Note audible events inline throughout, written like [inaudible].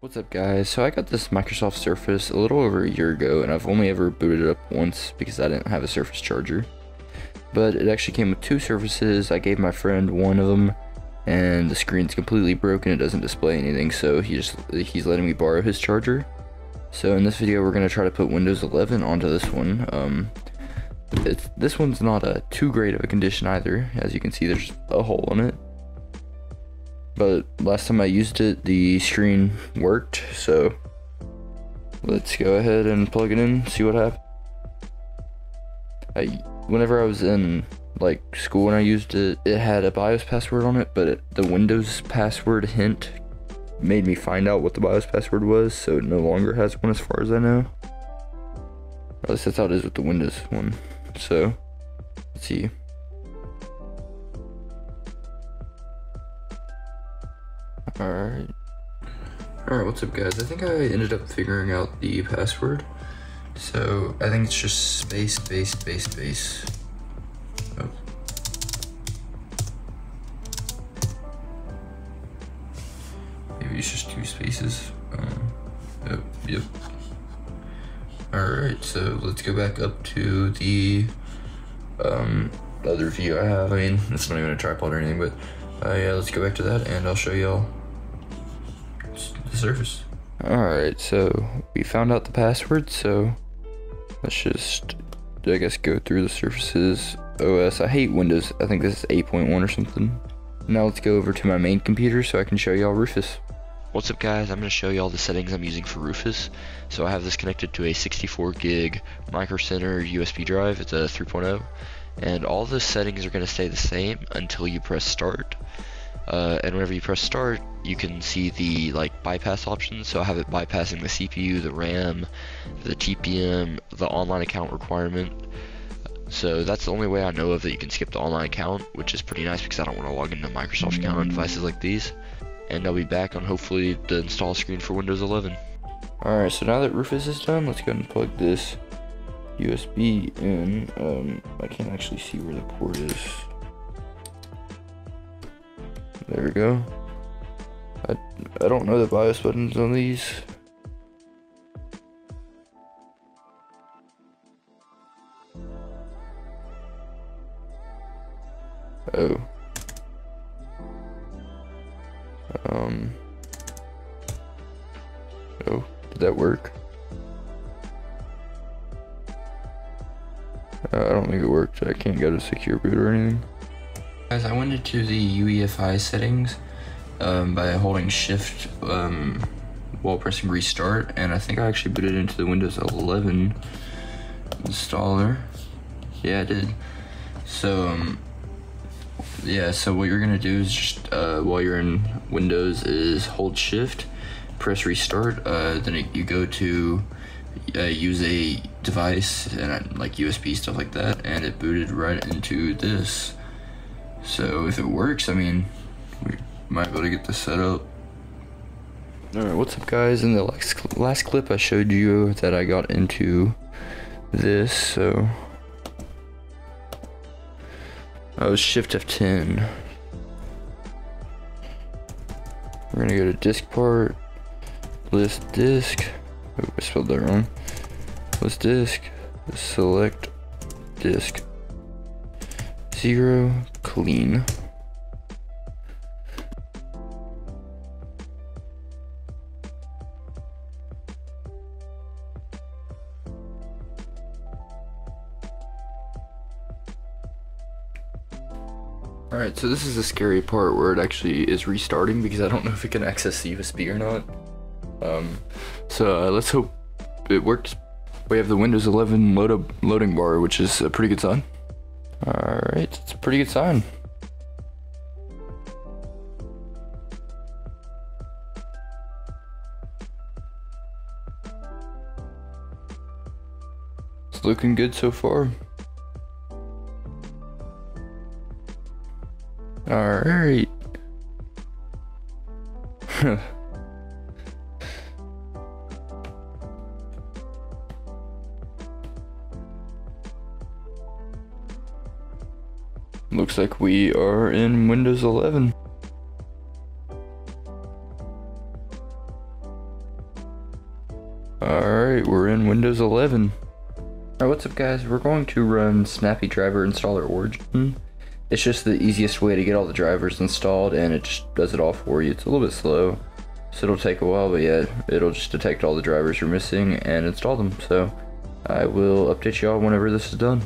What's up guys? So I got this Microsoft Surface a little over a year ago and I've only ever booted it up once because I didn't have a Surface charger. But it actually came with two Surfaces, I gave my friend one of them and the screen's completely broken, it doesn't display anything so he just he's letting me borrow his charger. So in this video we're going to try to put Windows 11 onto this one. Um, this one's not a too great of a condition either, as you can see there's a hole in it but last time I used it the screen worked so let's go ahead and plug it in see what happens I whenever I was in like school and I used it it had a BIOS password on it but it, the Windows password hint made me find out what the BIOS password was so it no longer has one as far as I know. At least that's how it is with the Windows one so let's see Alright. Alright, what's up guys? I think I ended up figuring out the password. So, I think it's just space, space, space, space. Oh. Maybe it's just two spaces. Um, yep, yep. Alright, so let's go back up to the um, other view I have. I mean, it's not even a tripod or anything, but uh, yeah, let's go back to that and I'll show y'all surface. Alright, so we found out the password, so let's just, I guess, go through the Surfaces OS. I hate Windows, I think this is 8.1 or something. Now let's go over to my main computer so I can show y'all Rufus. What's up guys, I'm going to show you all the settings I'm using for Rufus. So I have this connected to a 64 gig Micro Center USB drive, it's a 3.0. And all the settings are going to stay the same until you press start. Uh, and whenever you press start, you can see the like bypass options. So I have it bypassing the CPU, the RAM, the TPM, the online account requirement. So that's the only way I know of that you can skip the online account, which is pretty nice because I don't want to log into Microsoft account on devices like these. And I'll be back on hopefully the install screen for Windows 11. Alright, so now that Rufus is done, let's go and plug this USB in. Um, I can't actually see where the port is. There we go. I, I don't know the BIOS buttons on these. Oh. Um. Oh, did that work? Uh, I don't think it worked. I can't go to secure boot or anything. Guys, I went into the UEFI settings um, by holding shift um, while pressing restart and I think I actually booted into the Windows 11 installer. Yeah, I did. So, um, yeah, so what you're gonna do is just, uh, while you're in Windows is hold shift, press restart, uh, then it, you go to uh, use a device and like USB stuff like that and it booted right into this so if it works, I mean, might be able to get this set up. Alright, what's up guys? In the last, last clip I showed you that I got into this, so... Oh, I was Shift F10. We're gonna go to disk part, list disk, oh, I spelled that wrong. List disk, select disk, zero, clean. Alright, so this is the scary part where it actually is restarting because I don't know if it can access the USB or not. Um, so uh, let's hope it works. We have the Windows 11 load up loading bar, which is a pretty good sign. Alright, it's a pretty good sign. It's looking good so far. Alright. [laughs] Looks like we are in Windows 11. Alright, we're in Windows 11. Alright, what's up guys? We're going to run Snappy Driver Installer Origin. It's just the easiest way to get all the drivers installed and it just does it all for you. It's a little bit slow, so it'll take a while, but yeah, it'll just detect all the drivers you're missing and install them. So I will update y'all whenever this is done.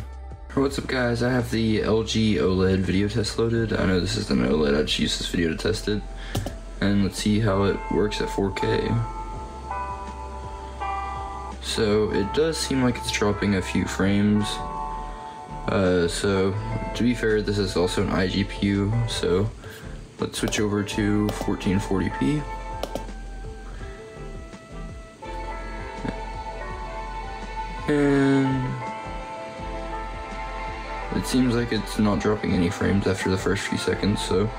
What's up guys, I have the LG OLED video test loaded. I know this is an OLED, I just use this video to test it. And let's see how it works at 4K. So it does seem like it's dropping a few frames. Uh, so to be fair, this is also an iGPU, so let's switch over to 1440p. And it seems like it's not dropping any frames after the first few seconds, so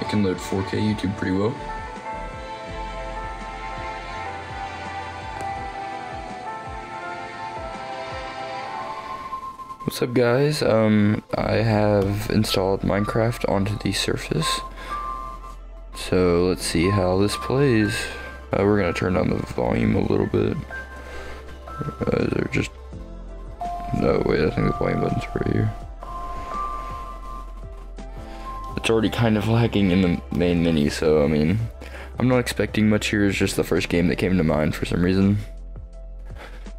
it can load 4K YouTube pretty well. What's up guys, um, I have installed Minecraft onto the Surface. So let's see how this plays. Uh, we're gonna turn down the volume a little bit. Uh, just, no wait, I think the volume button's right here. It's already kind of lagging in the main menu, so I mean, I'm not expecting much here, it's just the first game that came to mind for some reason.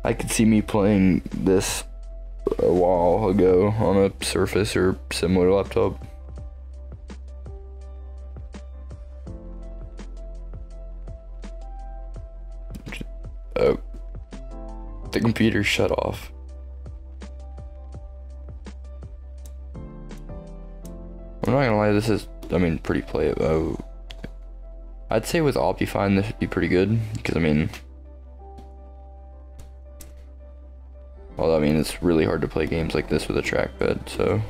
I could see me playing this a while ago on a Surface or similar laptop. Oh, the computer shut off. I'm not gonna lie, this is, I mean, pretty playable. I'd say with Optifine this would be pretty good, because I mean, Well, I mean, it's really hard to play games like this with a trackpad, so...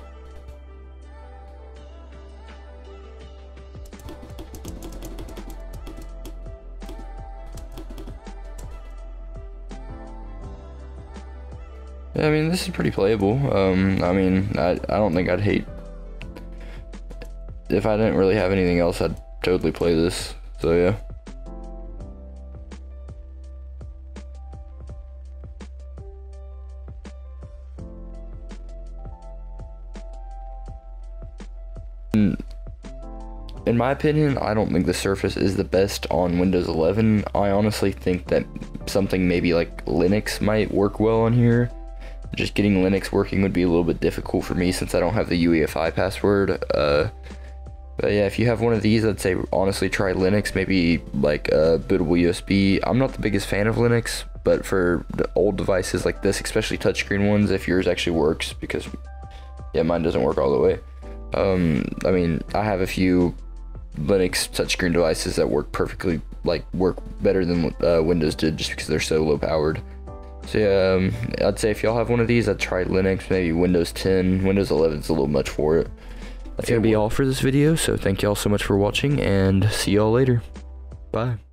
I mean, this is pretty playable. Um, I mean, I, I don't think I'd hate... If I didn't really have anything else, I'd totally play this, so yeah. In my opinion, I don't think the Surface is the best on Windows 11. I honestly think that something maybe like Linux might work well on here. Just getting Linux working would be a little bit difficult for me since I don't have the UEFI password. Uh, but yeah, if you have one of these, I'd say honestly try Linux, maybe like a bootable USB. I'm not the biggest fan of Linux, but for old devices like this, especially touchscreen ones, if yours actually works, because yeah, mine doesn't work all the way. Um, I mean, I have a few Linux touchscreen devices that work perfectly, like work better than uh, Windows did, just because they're so low powered. So yeah, um, I'd say if y'all have one of these, I'd try Linux, maybe Windows 10. Windows 11 is a little much for it. That's gonna be all for this video. So thank y'all so much for watching, and see y'all later. Bye.